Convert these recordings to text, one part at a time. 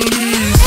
police.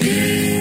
King.